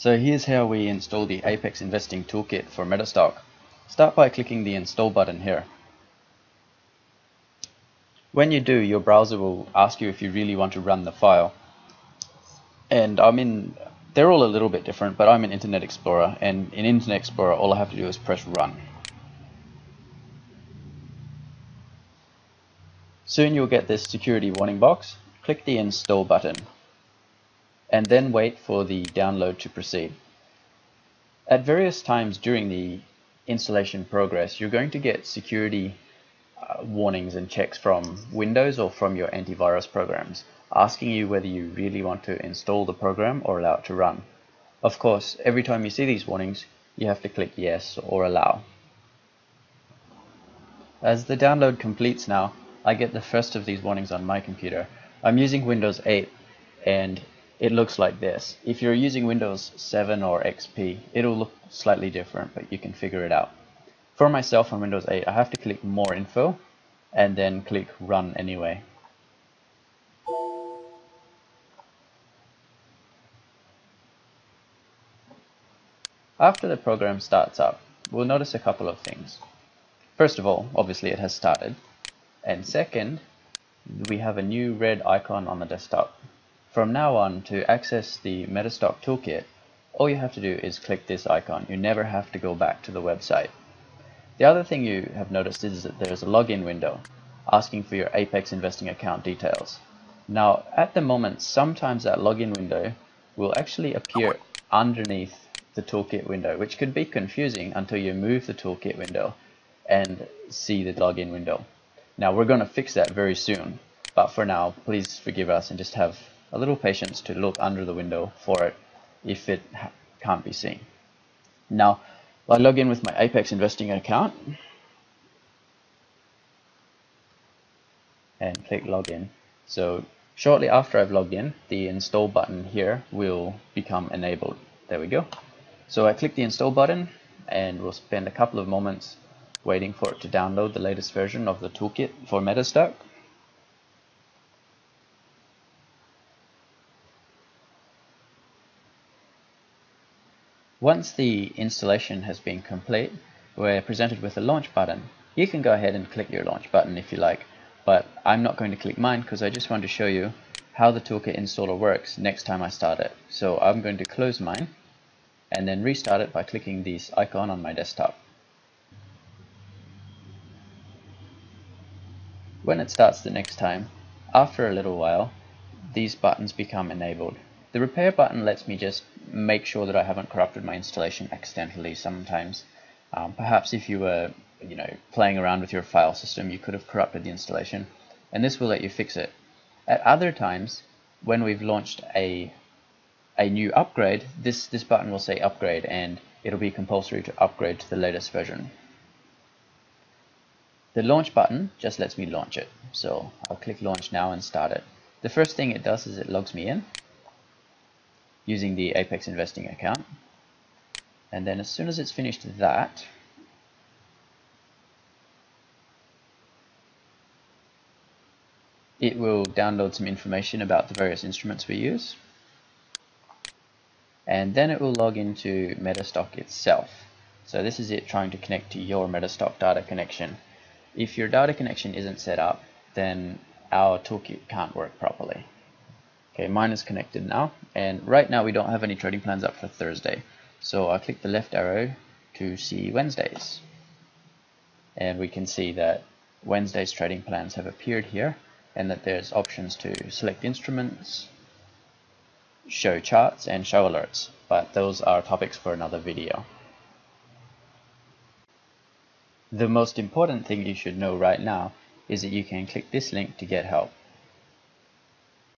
So here's how we install the Apex Investing Toolkit for Metastock. Start by clicking the install button here. When you do, your browser will ask you if you really want to run the file. And I'm in, they're all a little bit different, but I'm in Internet Explorer, and in Internet Explorer all I have to do is press run. Soon you'll get this security warning box. Click the install button and then wait for the download to proceed. At various times during the installation progress, you're going to get security uh, warnings and checks from Windows or from your antivirus programs, asking you whether you really want to install the program or allow it to run. Of course, every time you see these warnings, you have to click yes or allow. As the download completes now, I get the first of these warnings on my computer. I'm using Windows 8 and it looks like this. If you're using Windows 7 or XP, it'll look slightly different, but you can figure it out. For myself on Windows 8, I have to click More Info and then click Run anyway. After the program starts up, we'll notice a couple of things. First of all, obviously it has started. And second, we have a new red icon on the desktop. From now on, to access the Metastock toolkit, all you have to do is click this icon. You never have to go back to the website. The other thing you have noticed is that there's a login window asking for your Apex investing account details. Now, at the moment, sometimes that login window will actually appear underneath the toolkit window, which could be confusing until you move the toolkit window and see the login window. Now, we're going to fix that very soon, but for now, please forgive us and just have a little patience to look under the window for it if it can't be seen. Now, I log in with my Apex investing account and click login. So shortly after I've logged in, the install button here will become enabled. There we go. So I click the install button and we'll spend a couple of moments waiting for it to download the latest version of the toolkit for Metastock. Once the installation has been complete, we're presented with a launch button. You can go ahead and click your launch button if you like, but I'm not going to click mine because I just want to show you how the Toolkit installer works next time I start it. So I'm going to close mine and then restart it by clicking this icon on my desktop. When it starts the next time, after a little while, these buttons become enabled. The repair button lets me just make sure that I haven't corrupted my installation accidentally sometimes. Um, perhaps if you were you know, playing around with your file system, you could have corrupted the installation, and this will let you fix it. At other times, when we've launched a a new upgrade, this, this button will say upgrade and it'll be compulsory to upgrade to the latest version. The launch button just lets me launch it. So I'll click launch now and start it. The first thing it does is it logs me in using the Apex Investing account. And then as soon as it's finished that, it will download some information about the various instruments we use. And then it will log into Metastock itself. So this is it trying to connect to your Metastock data connection. If your data connection isn't set up, then our toolkit can't work properly. Okay, mine is connected now, and right now we don't have any trading plans up for Thursday. So I click the left arrow to see Wednesdays. And we can see that Wednesday's trading plans have appeared here, and that there's options to select instruments, show charts, and show alerts. But those are topics for another video. The most important thing you should know right now is that you can click this link to get help.